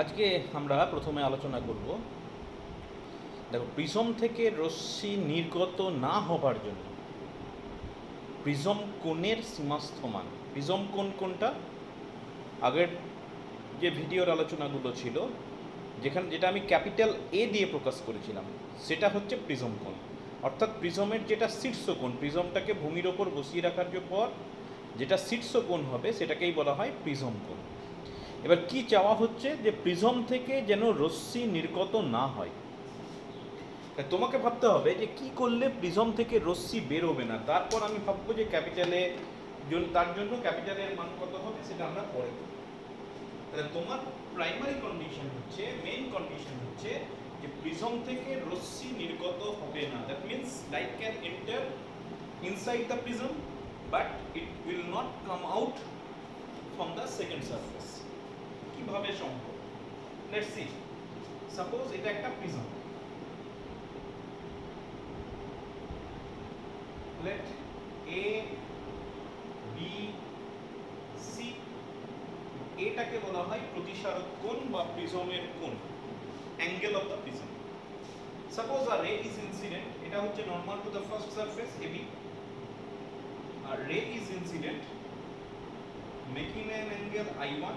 আজকে আমরা প্রথমে আলোচনা করব, দেখো, প্রিজম থেকে রশ্মি নির্গত না হবার জন্য, প্রিজম কোণের সীমাস্থ মান, প্রিজম কোণ কোনটা আগের যে ভিডিওর আলোচনাগুলো ছিল, যেখানে, যেটা আমি ক্যাপিটাল এ দিয়ে প্রকাশ করেছিলাম, সেটা হচ্ছে প্রিজম কোণ। অর্থাৎ প্রিজমের যেটা শীর্ষকোণ প্রিজমটাকে ভূমির ওপর বসিয়ে রাখার পর যেটা শীর্ষকোণ হবে, সেটাকেই বলা হয় প্রিজম কোণ। এবার কি চাওয়া হচ্ছে যে প্রিজম থেকে যেন রশ্মি নির্গত না হয়? তোমাকে ভাবতে হবে যে কি করলে প্রিজম থেকে রশ্মি বেরোবে না? তারপর আমি ভাববো যে ক্যাপিটালে তার জন্য ক্যাপিটালের মান কত হবে সেটা আমরা পরে। তাহলে তোমার প্রাইমারি কন্ডিশন হচ্ছে মেইন কন্ডিশন হচ্ছে যে প্রিজম থেকে রশ্মি নির্গত হবে না। That means light can enter inside the prism but it will not come out from the second surface কীভাবে সম্ভব? লেটস সি সাপোজ এটা একটা prism let a, b, c, এটাকে বলা হয় প্রতিসারক কোণ বা প্রিজমের কোণ angle of the prism suppose a ray is incident এটা হচ্ছে normal to the first surface AB R ray is incident making an angle i1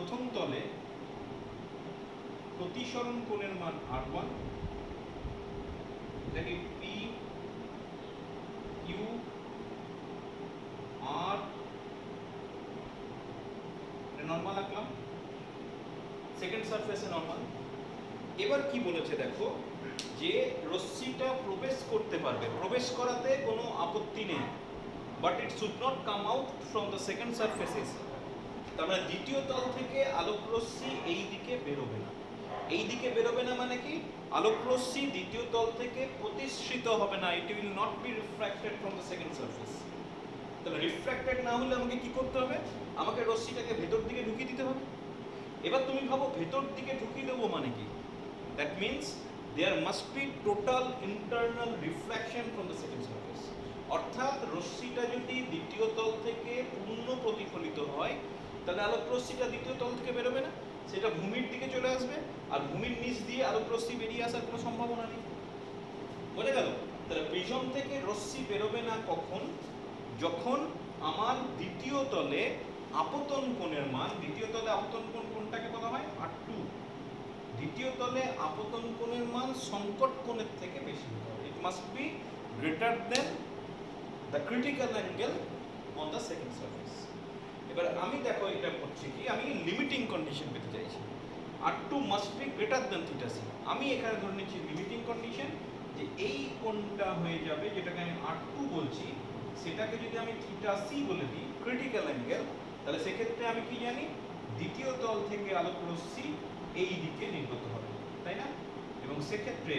প্রথম তলে প্রতিসরণ কোণের মান r1 এটাকে P Q R নর্মাল আঁকলাম। সেকেন্ড সারফেসে নর্মাল এবার কি বলেছে দেখো, যে রশ্মিটা প্রবেশ করতে পারবে, প্রবেশ করাতে কোনো আপত্তি নেই but it should not come out from the second surfaces তার মানে দ্বিতীয় তল থেকে আলোক রশ্মি এই দিকে বেরোবে না। এই দিকে বেরোবে না মানে কি? আলোক রশ্মি দ্বিতীয় তল থেকে প্রতিসৃত হবে না। It will not be refracted from the second surface তাহলে রিফ্র্যাক্টেড না হলে আমাকে কি করতে হবে? আমাকে রশ্মিটাকে ভেতর দিকে ঢুকিয়ে দিতে হবে। এবার তুমি ভাবো ভেতর দিকে ঢুকিয়ে দেবো মানে কি? That means there must be total internal reflection from the second surface অর্থাৎ রশ্মিটা যদি দ্বিতীয় তল থেকে পূর্ণ প্রতিফলিত হয় তাহলে আলোক রশ্মিটা দ্বিতীয় তল থেকে বেরোবে না, সেটা ভূমির দিকে চলে আসবে, আর ভূমির নিচ দিয়ে আলোক রশ্মি বেরিয়ে আসার কোনো সম্ভাবনা নেই। বলে গেল, তাহলে প্রিজম থেকে রশ্মি বেরোবে না কখন? যখন আমার দ্বিতীয় তলে আপতন কোণের মান, দ্বিতীয় তলে আপতন কোণ কোনটাকে বলা হয় আর টু, দ্বিতীয় তলে আপতন কোণের মান সংকট কোণের থেকে বেশি হবে। It must be greater than the critical angle on the second surface এবার আমি দেখো এটা করছি কি, আমি লিমিটিং কন্ডিশন পেতে চাইছি। R two must be greater than theta c আমি এখানে ধরে নিচ্ছি লিমিটিং কন্ডিশন যে এই কোণটা হয়ে যাবে যেটাকে আমি আর টু বলছি, সেটাকে যদি আমি থিটা সি বলে দিই ক্রিটিক্যাল অ্যাঙ্গেল তাহলে সেক্ষেত্রে আমি কি জানি, দ্বিতীয় তল থেকে আলোক রশ্মি এই দিকে নির্গত হবে, তাই না? এবং সেক্ষেত্রে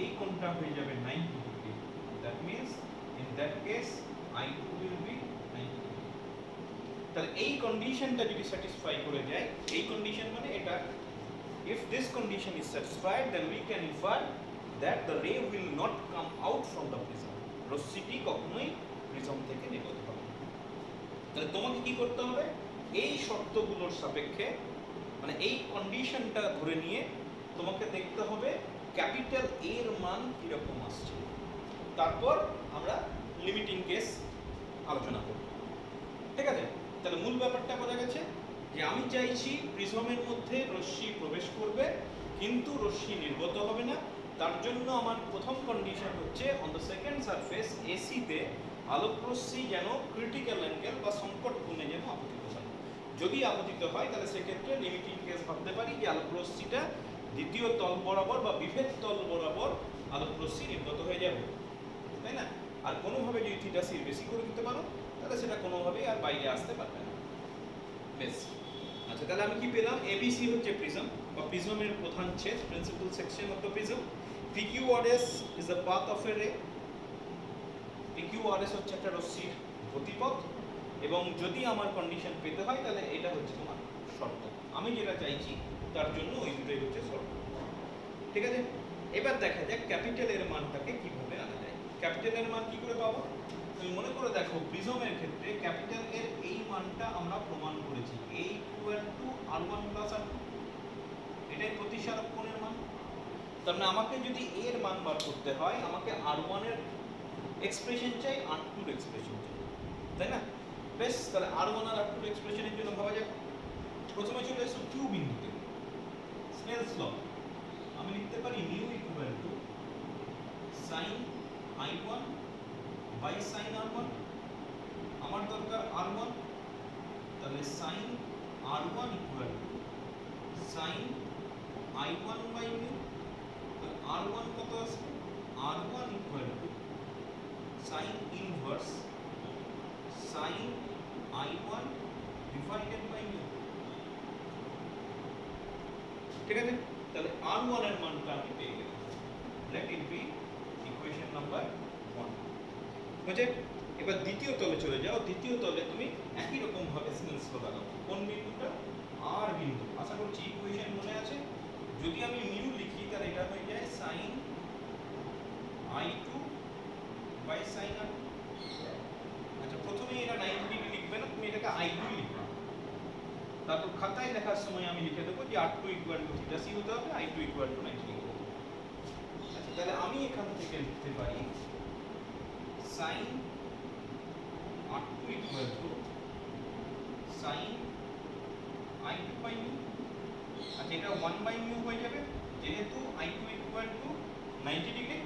এই কোণটা হয়ে যাবে ninety degree that means in that case i two will be তাহলে এই কন্ডিশনটা যদি স্যাটিসফাই করে যায়, এই কন্ডিশন মানে এটা, if this condition is satisfied, then we can infer that the ray will not come out from the prism. রশ্মিটি কখনোই প্রিজম থেকে নির্গত হবে তাহলে তোমাকে কি করতে হবে? এই শর্তগুলোর সাপেক্ষে মানে এই কন্ডিশনটা ধরে নিয়ে তোমাকে দেখতে হবে ক্যাপিটাল এর মান কীরকম আসছে। তারপর আমরা লিমিটিং কেস আলোচনা করব। ঠিক আছে? তাহলে মূল ব্যাপারটা বোঝা গেছে যে আমি চাইছি প্রিজমের মধ্যে রশ্মি প্রবেশ করবে, কিন্তু রশ্মি নির্গত হবে না। তার জন্য আমার প্রথম কন্ডিশন হচ্ছে অন দ্য সেকেন্ড সারফেস এসিতে আলোক রশ্মি যেন ক্রিটিক্যাল অ্যাঙ্গেল বা সংকট কোণে যেন আপতিত হয়। যদি আপতিত হয়, তাহলে সেক্ষেত্রে লিমিটিং কেস ভাবতে পারি যে আলোক রশ্মিটা দ্বিতীয় তল বরাবর বা বিভেদ তল বরাবর আলোক রশ্মি নির্গত হয়ে যাবে। তাই না? আর কোনোভাবে যদি থিটা বেশি করে দিতে পারো তাহলে সেটা কোনোভাবেই আর বাইরে আসতে পারবে না। বেশ। আচ্ছা তাহলে আমি কি পেলাম? এবিসি হচ্ছে প্রিজম বা প্রিজমের প্রধান ছেদ principal section of the prism PQRS is the path of a ray PQRS হচ্ছে একটা রশ্মির গতিপথ এবং যদি আমার কন্ডিশন পেতে হয়, তাহলে এটা হচ্ছে তোমার শর্ত। আমি যেটা চাইছি, তার জন্য ওই দুটোই হচ্ছে শর্ত। ঠিক আছে? এবার দেখা যাক ক্যাপিটাল এর মানটাকে কীভাবে আনা যায়। ক্যাপিটাল এর মান কি করে পাবো? তুমি মনে করে দেখো, প্রিজমের ক্ষেত্রে ক্যাপিটাল এর এই মানটা আমরা প্রমাণ করেছি। A equal to r one plus r two এটাই প্রতিসারক কোণের মান। তার মানে আমাকে যদি এর মান বার করতে হয়, আমাকে আর ওয়ানের এক্সপ্রেশন চাই আর টুর এক্সপ্রেশন চাই। তাই না? বেশ, তাহলে আর ওয়ান আর আর টুর এক্সপ্রেশনের জন্য ভাবা যাক। প্রথমে চলে এসো কিউ বিন্দুতে। স্নেলস ল আমি লিখতে পারি mu equal to sine i one by sine r one আমার দরকার আর ওয়ান তাহলে sine r one equal to sine i one by mu r one কত আছে r one equal to sine inverse sine i one divided by mu ঠিক আছে? তাহলে r ওয়ানের মানটা আমি পেয়ে গেলাম। Let it be equation number বুঝে এবার দ্বিতীয় তলে চলে যাও, দ্বিতীয় তলে তুমি একই রকম ভাবে স্নেলস ল লাগাও। কোন বিন্দুটা? আর বিন্দু। আশা করছি ইকুয়েশন মনে আছে? যদি আমি মিউ লিখি, তাহলে এটা হয়ে যায় sine i two by sine r আচ্ছা প্রথমে এটা নাইনটি ডিগ্রি লিখবে না, তুমি এটাকে আই টু লিখবে। তারপর খাতায় লেখার সময় আমি লিখে দেবো যে r two equal to theta c হতে হবে i two equal to ninety degree আচ্ছা তাহলে আমি এখান থেকে লিখতে পারি sine r two equal to sine i two by mu. আচ্ছা এটা ওয়ান বাই মিউ হয়ে যাবে। যেহেতু i two equal to ninety degree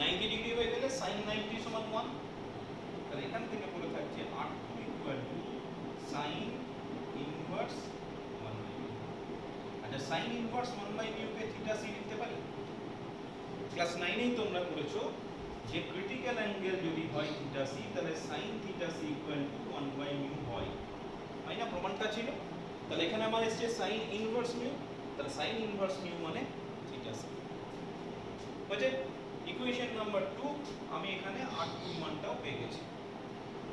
ninety degree হয়ে গেলে সাইন নাইনটি সমান ওয়ান তাহলে এখান থেকে পড়ে থাকছে r two equal to sine inverse one by mu. আচ্ছা সাইন ইনভার্স ওয়ান বাই মিউকে থিটা সি লিখতে পারি? ক্লাস নাইনেই তোমরা করেছ। যে ক্রিটিক্যাল অ্যাঙ্গেল যদি হয় থিটা সি তাহলে sine theta C equal to one by mu হয়। তাই না? প্রমাণটা ছিল? তাহলে এখানে আমার এসছে সাইন ইনভার্স মিউ তাহলে সাইন ইনভার্স মিউ মানে থিটা সি বুঝে ইকুয়েশন নাম্বার টু আমি এখানে আর টু মানটাও পেয়ে গেছি।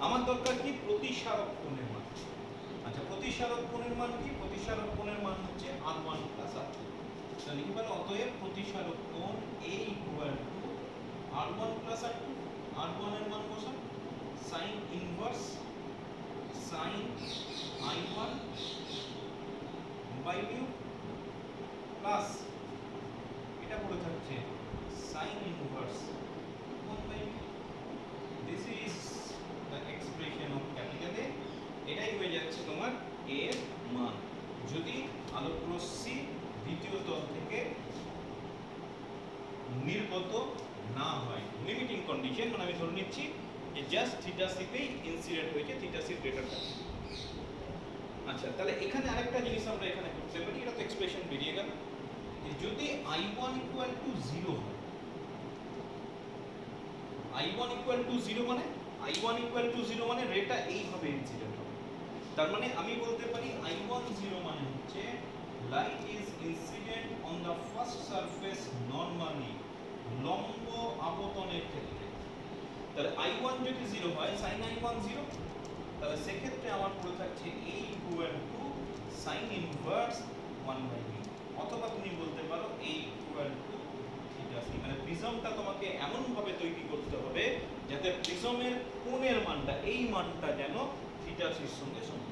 আমার দরকার কি? প্রতিসারক কোণের মান। আচ্ছা প্রতিসারক কোণের মান কি? প্রতিসারক কোণের মান হচ্ছে r one plus r two তাহলে লিখি বলো? অতএব প্রতিসারক কোণ A equal to r one plus r two r ওয়ানের মান বসান sine inverse sine i one by mu plus এটা পড়ে থাকছে sine inverse one by this is the expression of capital A এটাই হয়ে যাচ্ছে তোমার এ এর মান। যদি আলোকরশ্মি দ্বিতীয় তল থেকে নির্গত না হয়। লিমিটিং কন্ডিশন মানে আমি ধরে নিচ্ছি যে জাস্ট থিটা ইনসিডেন্ট হয়েছে থিটা সি গ্রেটার আচ্ছা তাহলে এখানে আরেকটা জিনিস আমরা এখানে করতে পারি, এটা তো এক্সপ্রেশন বেরিয়ে গেল। যে যদি i one equal to zero হয় i one equal to zero মানে i one equal to zero মানে রেটা এইভাবে ইনসিডেন্ট হবে। তার মানে আমি বলতে পারি আই ওয়ান জিরো মানে হচ্ছে light is incident on the first surface normally লম্ব আপতনের ক্ষেত্রে। তাহলে আই ওয়ান যদি জিরো হয় সাইন আই ওয়ান জিরো তাহলে সেক্ষেত্রে আমার পড়ে থাকছে A equal to sine inverse one by b অথবা তুমি বলতে পারো A equal to theta c মানে প্রিজমটা তোমাকে এমনভাবে তৈরি করতে হবে যাতে প্রিজমের কোণের মানটা, এই মানটা যেন থিটা সির সঙ্গে হয়।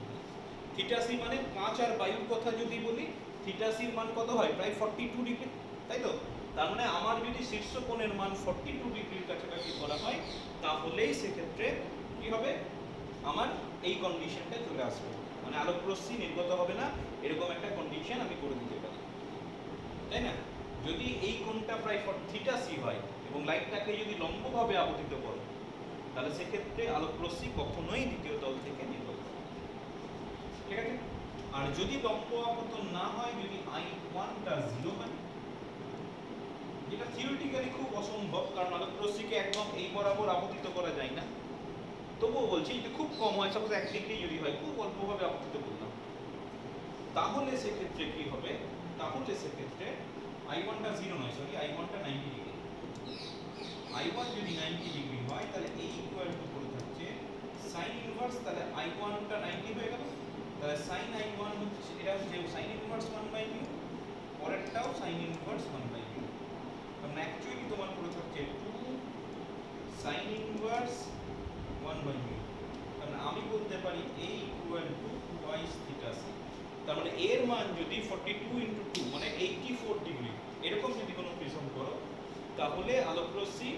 থিটা সি মানে কাঁচ আর বায়ুর কথা যদি বলি থিটা সির মান কত হয়? প্রায় ফর্টি টু ডিগ্রি। তাই তো? তার মানে আমার যদি শীর্ষ কোণের মান ফর্টি টু ডিগ্রির কাছাকাছি করা হয়, তাহলেই সেক্ষেত্রে কি হবে? আমার এই কন্ডিশনটা চলে আসবে। মানে আলোক রশ্মি নির্গত হবে না, এরকম একটা কন্ডিশন আমি করে দিতে পারি। তাই না? যদি এই কোণটা প্রায় থিটা সি হয় এবং লাইটটাকে যদি লম্বভাবে আপতিত করো, তাহলে সেক্ষেত্রে আলোক রশ্মি কখনোই দ্বিতীয় তল থেকে নির্গত ঠিক আছে? আর যদি লম্ব আপতন না হয়, যদি আই ওয়ানটা জিরো হয় যেটা থিওরিটিক্যালি খুব অসম্ভব, কারণ আলোক রশ্মিকে একদম এই বরাবর আপতিত করা যায় না। তবুও বলছি যদি খুব কম হয় সাপোজ এক ডিগ্রি যদি হয়, খুব অল্পভাবে আপতিত করলাম। তাহলে সেক্ষেত্রে কি হবে? তাহলে সেক্ষেত্রে আই ওয়ানটা জিরো নয় সরি আই ওয়ানটা নাইনটি ডিগ্রি আই ওয়ান যদি নাইনটি ডিগ্রি হয়, তাহলে এই ইকুয়াল টু করে থাকছে সাইন ইনভার্স তাহলে আই ওয়ানটা নাইনটি হয়ে গেল। তাহলে সাইন আই ওয়ান হচ্ছে, এটা হচ্ছে sine inverse one by পরেরটাও sine inverse one by actually তোমার পুরো থাকছে two sine inverse one by mu কারণ আমি বলতে পারি A equal to twice theta c তার মানে এর মান যদি ফর্টি টু ইন্টু টু মানে এইটটি ফোর ডিগ্রি এরকম যদি কোনো প্রিজম করো, তাহলে আলোক রশ্মি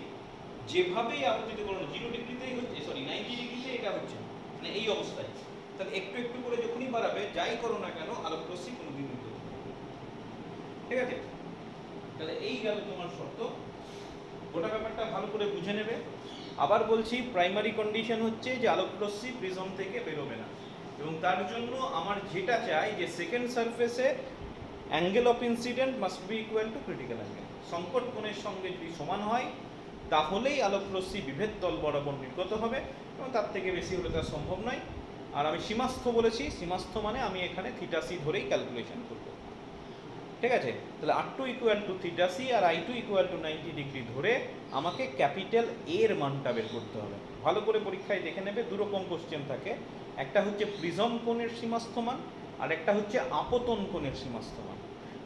যেভাবেই আপতিত করো জিরো ডিগ্রিতেই হচ্ছে সরি নাইনটি ডিগ্রিতে এটা হচ্ছে মানে এই অবস্থায়। তাহলে একটু একটু করে যখনই বাড়াবে, যাই করো না কেন আলোক রশ্মি কোনো দিন ঠিক আছে? তাহলে এই গেল তোমার শর্ত। গোটা ব্যাপারটা ভালো করে বুঝে নেবে। আবার বলছি প্রাইমারি কন্ডিশন হচ্ছে যে আলোক রশ্মি প্রিজম থেকে বেরোবে না। এবং তার জন্য আমার যেটা চাই যে সেকেন্ড সারফেসে angle of incident must be equal to critical angle সংকট কোণের সঙ্গে যদি সমান হয়, তাহলেই আলোক রশ্মি বিভেদ তল বরাবর নির্গত হবে এবং তার থেকে বেশি হলে তা সম্ভব নয়। আর আমি সীমাস্থ বলেছি, সীমাস্থ মানে আমি এখানে থিটাসি ধরেই ক্যালকুলেশন করব। ঠিক আছে? তাহলে r two equal to theta c R i two equal to ninety degree ধরে আমাকে ক্যাপিটাল এর মানটা বের করতে হবে। ভালো করে পরীক্ষায় দেখে নেবে দুরকম কোশ্চেন থাকে। একটা হচ্ছে প্রিজম কোণের সীমাস্থ মান আর একটা হচ্ছে আপতন কোণের সীমাস্থ মান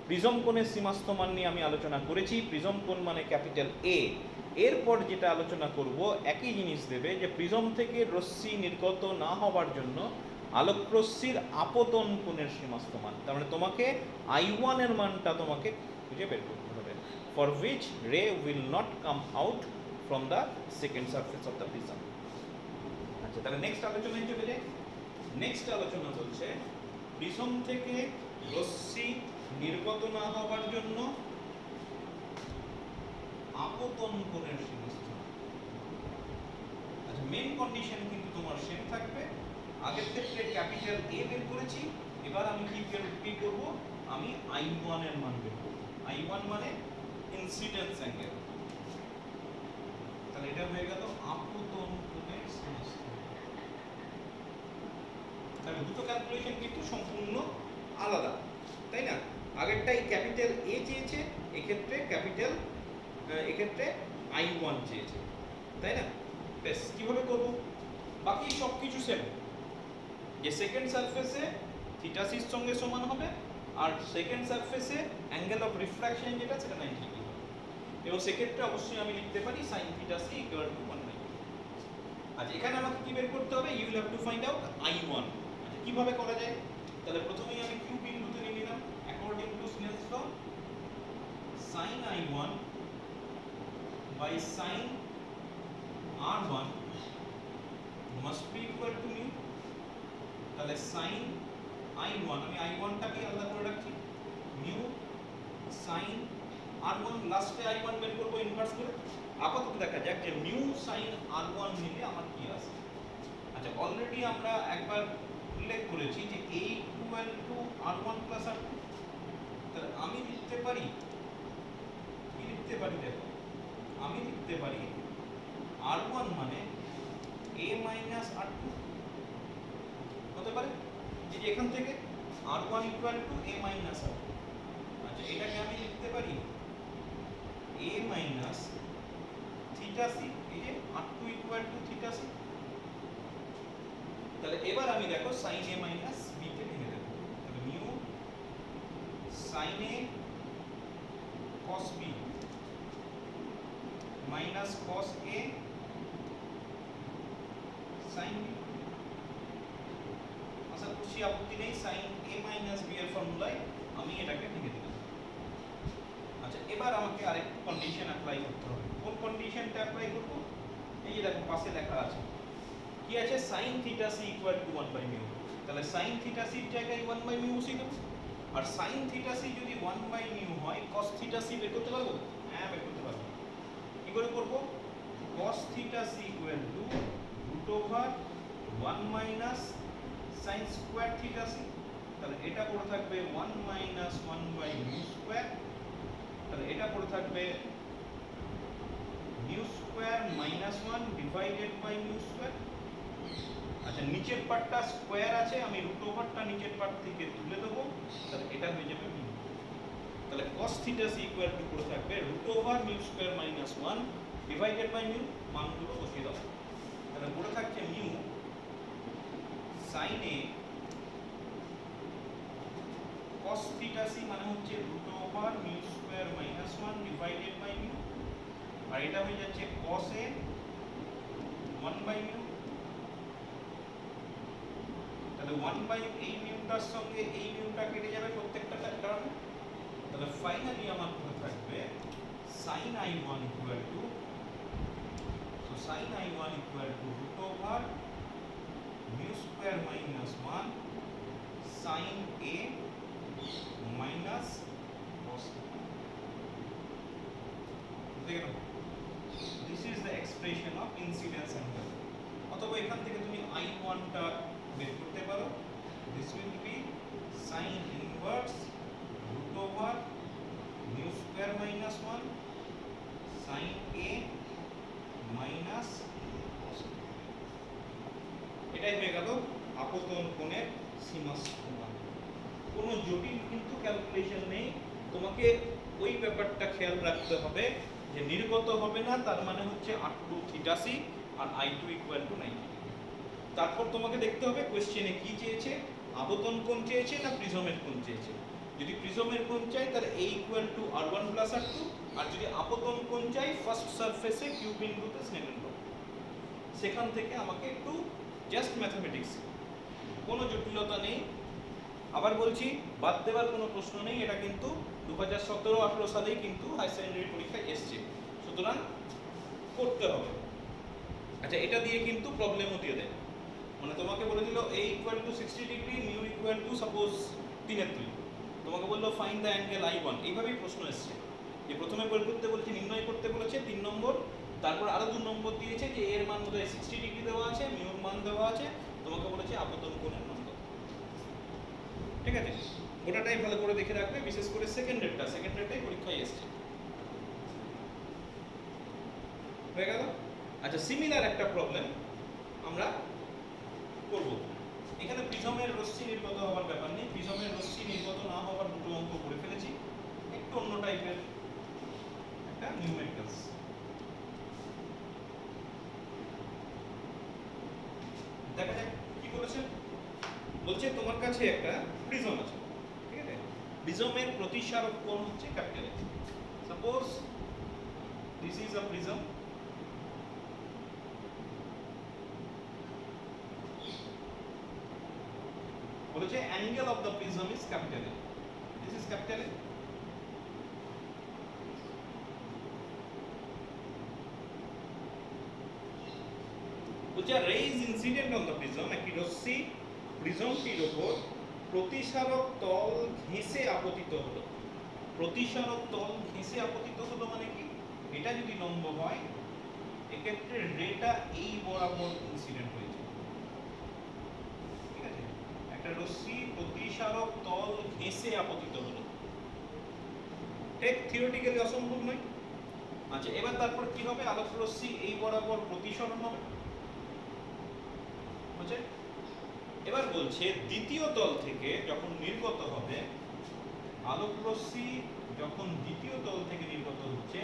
প্রিজম কোণের সীমাস্থ মান নিয়ে আমি আলোচনা করেছি। প্রিজম কোণ মানে ক্যাপিটাল এ এরপর যেটা আলোচনা করব, একই জিনিস দেবে যে প্রিজম থেকে রশ্মি নির্গত না হওয়ার জন্য আলোক রশ্মির আপতন কোণের সীমাস্থ মান। তার মানে তোমাকে আই ওয়ানের মানটা তোমাকে খুঁজে বের করতে হবে। For which ray will not come out from the second surface of the prism আচ্ছা তাহলে নেক্সট আলোচনায় চলে যাই। নেক্সট আলোচনা চলছে প্রিজম থেকে রশ্মি নির্গত না হওয়ার জন্য আপতন কোণের সীমাস্থ আচ্ছা মেন কন্ডিশন কিন্তু তোমার সেম থাকবে। আগের ক্ষেত্রে ক্যাপিটাল এ বের করেছি, এবার আমি কি কি করব? আমি আই ওয়ানের মান বের করব। আই ওয়ান মানে ইনসিডেন্স অ্যাঙ্গেল তাহলে এটা হয়ে গেল আপতন কোণের সীমাস্থ তাহলে দুটো ক্যালকুলেশন কিন্তু সম্পূর্ণ আলাদা, তাই না? আগেরটাই ক্যাপিটাল এ চেয়েছে, এক্ষেত্রে ক্যাপিটাল এক্ষেত্রে আই ওয়ান চেয়েছে, তাই না? বেশ কীভাবে করব? বাকি সব কিছু সেম যে সেকেন্ড সারফেসে থিটা সির সঙ্গে সমান হবে, আর সেকেন্ড সারফেসে অ্যাঙ্গেল অফ রিফ্র্যাকশন যেটা, সেটা 90 ডিগ্রি এবং সেক্ষেত্রে অবশ্যই আমি লিখতে পারি sin theta c equal to 190 আচ্ছা এখানে আমাকে কি বের করতে হবে? You have to find out i one আচ্ছা কীভাবে করা যায়? তাহলে প্রথমেই আমি q বিন্দুতে নিয়ে নিলাম। According to Snell's law sin i1 by sin r1 must be equal to mu তাহলে সাইন sin i1 আমি i1 টাকে আলাদা করে রাখছি। mu sin r1 লাস্টে i1 বের করব ইনভার্স করে। আপাতত দেখা যাক যে mu sin r1 নিলে আমার কি আসে আচ্ছা অলরেডি আমরা একবার উল্লেখ করেছি যে a equal two r1 plus r2 তাহলে আমি লিখতে পারি, কি লিখতে পারি দেখো? আমি লিখতে পারি r1 মানে a মাইনাস r2 হতে পারে? এই যে এখান থেকে r1 equal two a minus r2 আচ্ছা এটাকে আমি লিখতে পারি a মাইনাস থিটা সি এই যে r2 equal to theta C তাহলে এবার আমি দেখো sin a মাইনাস b কে ভেঙে দেব। তাহলে mu sin a cos b minus cos a sin b আশা আপত্তি নেই sin a মাইনাস b এর ফর্মুলায় আমি এটাকে ভেঙে দিলাম। আচ্ছা এবার আমাকে আরেকটু কন্ডিশন অ্যাপ্লাই করতে হবে। কোন কন্ডিশনটা অ্যাপ্লাই করব? এই যে দেখো, পাশে লেখা আছে। কি আছে? Sine theta c equal to 1 by mu তাহলে সাইন থিটা এর জায়গায় 1 বাই মিউ c দেব। আর সাইন থিটা সি যদি 1 বাই মিউ হয়, cos থিটা c বের করতে পারব? হ্যাঁ বের করতে পারব। কি করে করব? cos theta c equal to root over 1 minus sin square theta c তাহলে এটা পড়ে থাকবে 1 মাইনাস 1 বাই মিউ স্কয়ার তাহলে এটা পড়ে থাকবে mu square minus 1 divided by mu square আচ্ছা নিচের পার্টটা স্কোয়ার আছে, আমি রুট ওভারটা নিচের পার্ট থেকে তুলে দেবো। তাহলে এটা হয়ে যাবে মিউ তাহলে cos theta C equal to করে থাকবে root over mu square minus one divided by mu মানগুলো বসিয়ে দাও। তাহলে পড়ে থাকছে mu sine A cos theta C মানে হচ্ছে root over mu square minus one divided by mu আর এটা হয়ে যাচ্ছে cos A one by mu তাহলে ওয়ান বাই এই মিউটার সঙ্গে এই মিউটা কেটে যাবে প্রত্যেকটা টার্ম তাহলে ফাইনালি আমার পড়ে থাকবে sin i1 equal to, so sin i1 equal to root over mu square minus 1 sin a minus cos দেখো this is the expression of incidence angle অথবা এখান থেকে তুমি i1 টা বের করতে পারো this will be sin inverse root over mu square minus 1 sin a minus cos A। এটাই হয়ে গেল আপতন কোণের সীমা সমান কোনো জটিল কিন্তু ক্যালকুলেশন নেই। তোমাকে ওই ব্যাপারটা খেয়াল রাখতে হবে যে নির্গত হবে না, তার মানে হচ্ছে r two theta C R i two equal to ninety তারপর তোমাকে দেখতে হবে কোয়েশ্চেনে কি চেয়েছে? আবতন কোণ চেয়েছে না প্রিজমের কোণ চেয়েছে? যদি প্রিজমের কোণ চাই, তাহলে A equal to r one plus r two আর যদি আপতন কোণ চাই ফার্স্ট সারফেসে কিউ বিন্দুতে স্নেডন ল সেখান থেকে আমাকে একটু জাস্ট ম্যাথমেটিক্স কোনো জটিলতা নেই। আবার বলছি, বাদ দেওয়ার কোনো প্রশ্ন নেই। এটা কিন্তু দু হাজার সতেরো আঠেরো সালেই কিন্তু হাই সেকেন্ডারি পরীক্ষায় এসছে। সুতরাং করতে হবে। আচ্ছা এটা দিয়ে কিন্তু প্রবলেমও দিয়ে দেয়। মানে তোমাকে বলে দিল A equal to sixty degree mu equal to suppose তিনের দুই। তোমাকে বলল find the angle i one এইভাবেই প্রশ্ন এসছে। যে প্রথমে বের করতে বলেছে, নির্ণয় করতে বলেছে, তিন নম্বর তারপর আরও দু নম্বর দিয়েছে যে এর মান বোধহয় সিক্সটি ডিগ্রি দেওয়া আছে, মিউর মান দেওয়া আছে। তোমাকে বলেছে আপতন কোণের মান। ঠিক আছে? গোটাটাই ভালো করে দেখে রাখবে, বিশেষ করে সেকেন্ড ডেটটা সেকেন্ড ডেটটাই পরীক্ষায় এসছে। হয়ে গেল? আচ্ছা সিমিলার একটা প্রবলেম আমরা করব। এখানে প্রিজমের রশ্মি নির্গত হওয়ার ব্যাপার নেই। প্রিজমের রশ্মি নির্গত না হওয়ার দুটো অঙ্ক করে ফেলেছি। একটু অন্য টাইপের একটা নিউমেরিক্যালস দেখা যাক কি বলেছে। বলছে, তোমার কাছে একটা প্রিজম আছে। ঠিক আছে? প্রিজমের প্রতিসারক কোণ হচ্ছে capital suppose this is a prism বলেছে angle of the prism is capital A this is capital A বলছে ray is incident on the prism একটি রশ্মি প্রিজমটির ওপর প্রতিসারক তল ঘেঁষে আপতিত হলো। প্রতিসারক তল ঘেঁষে আপতিত হলো মানে কি? এটা যদি লম্ব হয়, এক্ষেত্রে রেটা এই বরাবর ইনসিডেন্ট হয়েছে। ঠিক আছে? একটা রশ্মি প্রতিসারক তল ঘেঁষে আপতিত হলো। ঠিক থিওরিটিক্যালি অসম্ভব নয়। আচ্ছা এবার তারপর কি হবে? আলোক রশ্মি এই বরাবর প্রতিসরণ হবে। বুঝছে এবার বলছে, দ্বিতীয় তল থেকে যখন নির্গত হবে আলোক রশ্মি যখন দ্বিতীয় তল থেকে নির্গত হচ্ছে,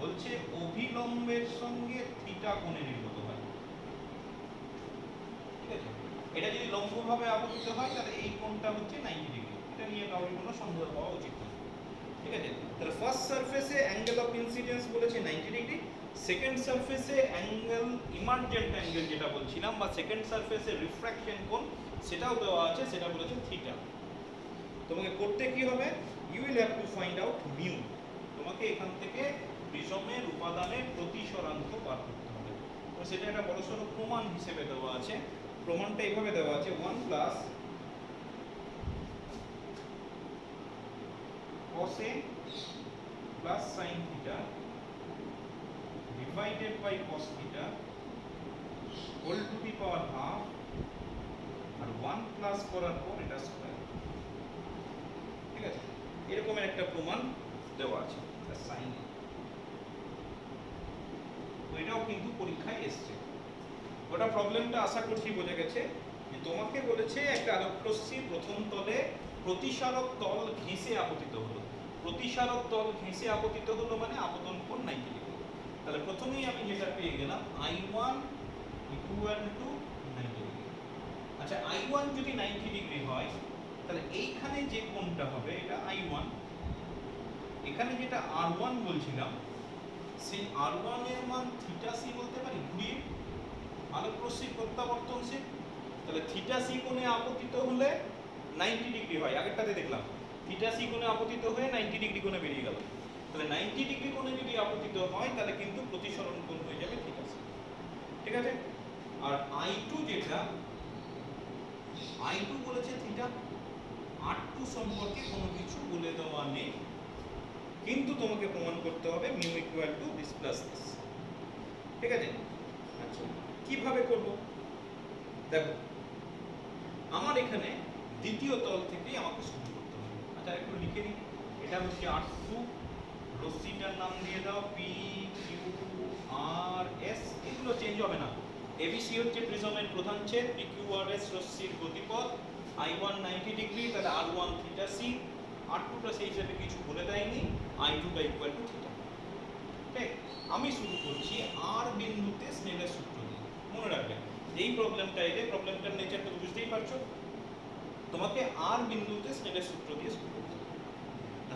বলছে অভিলম্বের সঙ্গে থিটা কোণে নির্গত হয়। ঠিক আছে? এটা যদি লম্বভাবে আবর্তিত হয়, তাহলে এই কোণটা হচ্ছে 90 ডিগ্রি এটা নিয়ে কারোর কোনো সন্দেহ হওয়া উচিত না ঠিক আছে? তাহলে ফার্স্ট সারফেসে অ্যাঙ্গেল অফ ইনসিডেন্স বলেছে 90 ডিগ্রি সেকেন্ড সারফেসে অ্যাঙ্গেল ইমার্জেন্ট অ্যাঙ্গেল যেটা বলছিলাম, বা সেকেন্ড সারফেসে রিফ্র্যাকশন কোণ, সেটাও দেওয়া আছে, সেটা বলেছে থিটা তোমাকে করতে কি হবে? You will have to find out mu তোমাকে এখান থেকে প্রিজমের উপাদানের প্রতিসরাঙ্ক বার করতে হবে। তো সেটা একটা বড় বড়সড় প্রমাণ হিসেবে দেওয়া আছে। প্রমাণটা এইভাবে দেওয়া আছে one plus cos A plus sin theta divided by cos theta whole to the power half আর 1 প্লাস করার পর এটা স্কয়ার ঠিক আছে? এরকমের একটা প্রমাণ দেওয়া আছে সাইন তো এটাও কিন্তু পরীক্ষায় এসছে। ওটা প্রবলেমটা আশা করছি বোঝা গেছে যে তোমাকে বলেছে একটা আলোকরশ্মি প্রথম তলে প্রতিসারক তল ঘেঁষে আপতিত হলো। প্রতিসারক তল ঘেঁষে আপতিত হলো মানে আপতন কোণ 90 ডিগ্রি তাহলে প্রথমেই আমি যেটা পেয়ে গেলাম I I1 equal to 90 degree আচ্ছা I1 যদি 90 ডিগ্রি হয়, তাহলে এইখানে যে কোণটা হবে, এটা I1 এখানে যেটা R1 বলছিলাম, সেই R1 এর মান থিটা সি বলতে পারি? ঘুরিয়ে আলোক রশ্মির প্রত্যাবর্তনশীল তাহলে থিটা সি কোণে আপতিত হলে 90 ডিগ্রি হয়। আগেরটাতে দেখলাম। থিটা সি কোণে আপতিত হয়ে 90 ডিগ্রি কোণে বেরিয়ে গেল। তাহলে 90 ডিগ্রি কোণে যদি আপতিত হয়, তাহলে কিন্তু প্রতিসরণ কোণ হয়ে যাবে ঠিক আছে ঠিক আছে? আর I2 যেটা I2 বলেছে থিটা R2 সম্পর্কে কোনো কিছু বলে দেওয়া নেই। কিন্তু তোমাকে প্রমাণ করতে হবে mu equal to this plus this ঠিক আছে? আচ্ছা কীভাবে করব? দেখো, আমার এখানে দ্বিতীয় তল থেকেই আমাকে শুরু করতে হবে। আচ্ছা একটু লিখে নিই। এটা হচ্ছে আর টু রশ্মিটার নাম দিয়ে দাও পি কিউ আর এস এগুলো চেঞ্জ হবে না। এবিসি হচ্ছে প্রিজমের প্রধান ছেদ পি কিউ আর এস রশ্মির গতিপথ। আই ওয়ান নাইনটি ডিগ্রি তাহলে r one theta c r টুটা সেই হিসাবে কিছু বলে দেয়নি আই টুটা ইকুয়াল টু থিটা ঠিক আমি শুরু করছি আর বিন্দুতে স্নেলের সূত্র দিয়ে। মনে রাখবেন এই প্রবলেমটা এলে প্রবলেমটার নেচারটা বুঝতেই পারছ। তোমাকে আর বিন্দুতে স্নেলের সূত্র দিয়ে শুরু করতে।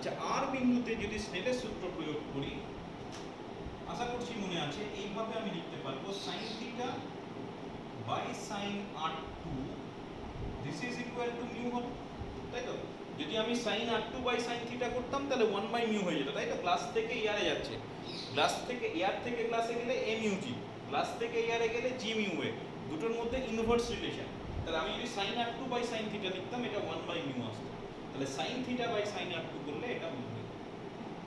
আচ্ছা আর বিন্দুতে যদি স্নেলের সূত্র প্রয়োগ করি, আশা করছি মনে আছে, এইভাবে আমি লিখতে পারব sine theta by sine r two this is equal to mu হবে তাই তো? যদি আমি sine r two by sine theta করতাম, তাহলে ওয়ান বাই মিউ হয়ে যেত, তাই তো? ক্লাস থেকে ইয়ারে যাচ্ছে। ক্লাস থেকে ইয়ার থেকে ক্লাসে গেলে এম ইউ জি ক্লাস থেকে ইয়ারে গেলে জি মিউ এ দুটোর মধ্যে ইনভার্স রিলেশন তাহলে আমি যদি sine r two by sine theta লিখতাম, এটা ওয়ান বাই মিউ আসতো। তাহলে sine theta by sine r two করলে এটা হয়ে।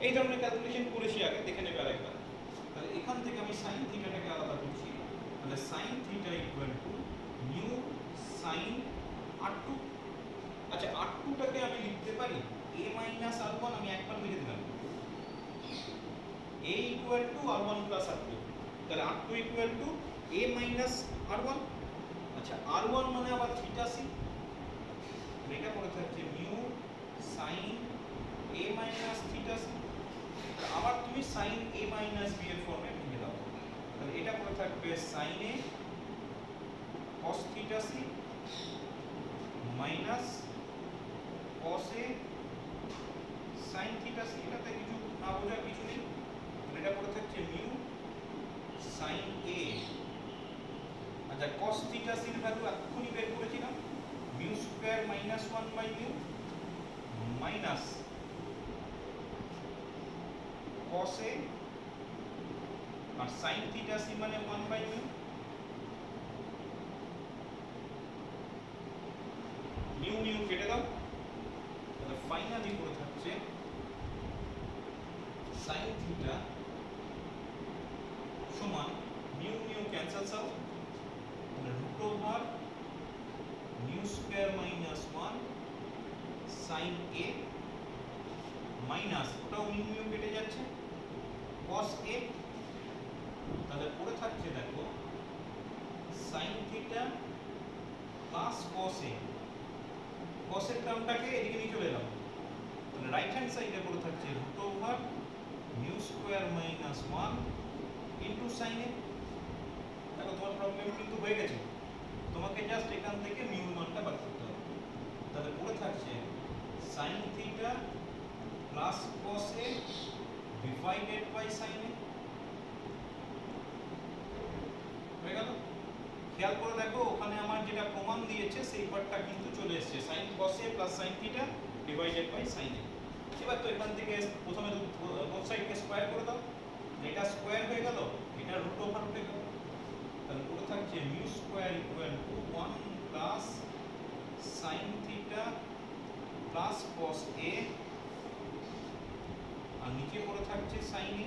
এই ধরনের ক্যালকুলেশন করেছি আগে, দেখে নেবে আরেকবার তাহলে এখান থেকে আমি সাইন থিটাটাকে আলাদা করছি। তাহলে sine theta equal to mu sine r two আচ্ছা আর টুটাকে আমি লিখতে পারি? এ মাইনাস আর ওয়ান আমি একবার লিখে দিলাম। a equal to r one plus r two তাহলে r two equal to A minus r one আচ্ছা আর ওয়ান মানে আবার থিটা সি এটা পড়ে থাকছে mu sine A minus theta আবার তুমি সাইন এ মাইনাস বি এর ফর্মে ভেঙে দাও। তাহলে এটা পড়ে থাকবে sine A cos theta c minus cos A sin theta c এটাতে কিছু না বোঝার কিছু নেই। এটা পড়ে থাকছে মিউ sin a আচ্ছা cos থিটা সির ভ্যালু এক্ষুনি বের করেছিলাম। Mu square minus one by mu minus cos a আর sin থিটা সি মানে one by mu mu mu কেটে দাও তাহলে ফাইনালি পড়ে থাকছে sin থিটা সমান মিউ মিউ ক্যান্সেলস আউট তাহলে root over mu square minus one sine A minus ওটাও মিউ মিউ কেটে যাচ্ছে cos এ তাহলে পড়ে থাকছে দেখো sine theta plus cos A cos এর টার্মটাকে এদিকে নিয়ে চলে এলাম তাহলে রাইট হ্যান্ড সাইডে পড়ে থাকছে root over mu square minus one into sine A দেখো তোমার প্রবলেম কিন্তু হয়ে গেছে তোমাকে জাস্ট এখান থেকে মিউ মানটা বার করতে হবে তাহলে পড়ে থাকছে sine theta plus cos A divided by sine A হয়ে গেল খেয়াল করে দেখো ওখানে আমার যেটা প্রমাণ দিয়েছে পার্টটা কিন্তু চলে এসেছে। Sine A plus sine theta divided by sine A এবার তো এখান থেকে প্রথমে বোথ সাইডকে স্কোয়ার করে দাও। এটা স্কোয়ার হয়ে গেল, এটা রুট ওভার হয়ে গেল। তাহলে পুরো থাকছে mu square equal to one plus sine theta plus cos A আর নিচে পড়ে থাকছে সাইন এ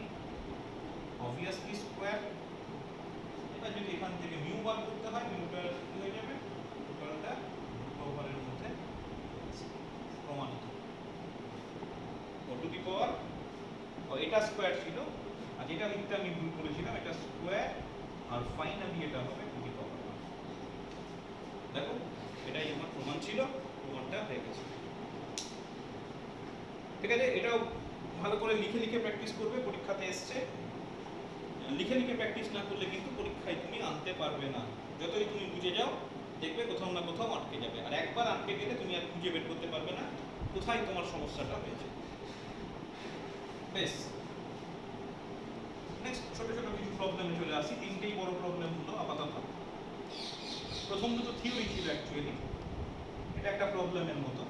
অবভিয়াসলি স্কোয়ার এবার যদি এখান থেকে মিউ বার করতে হয় মিউটা কি হয়ে যাবে টোটালটা রুট ওভারের মধ্যে ও টু দি পাওয়ার এটা স্কোয়ার ছিল। আর যেটা লিখতে আমি ভুল করেছিলাম এটা স্কোয়ার আর ফাইনালি এটা হবে টু দি পাওয়ার দেখো, এটাই আমার প্রমাণ ছিল, প্রমাণটা হয়ে গেছে। ঠিক আছে, এটাও ভালো করে লিখে লিখে প্র্যাকটিস করবে, পরীক্ষাতে এসছে। লিখে লিখে প্র্যাকটিস না করলে কিন্তু পরীক্ষায় তুমি আনতে পারবে না। যতই তুমি বুঝে যাও দেখবে কোথাও না কোথাও আটকে যাবে। আর একবার আটকে গেলে তুমি আর খুঁজে বের করতে পারবে না কোথায় তোমার সমস্যাটা হয়েছে। বেশ। নেক্সট ছোট ছোট কিছু প্রবলেমে চলে আসি। তিনটেই বড় প্রবলেম হলো আপাতত। প্রথম দুটো থিওরি ছিল অ্যাকচুয়ালি এটা একটা প্রবলেমের মতো।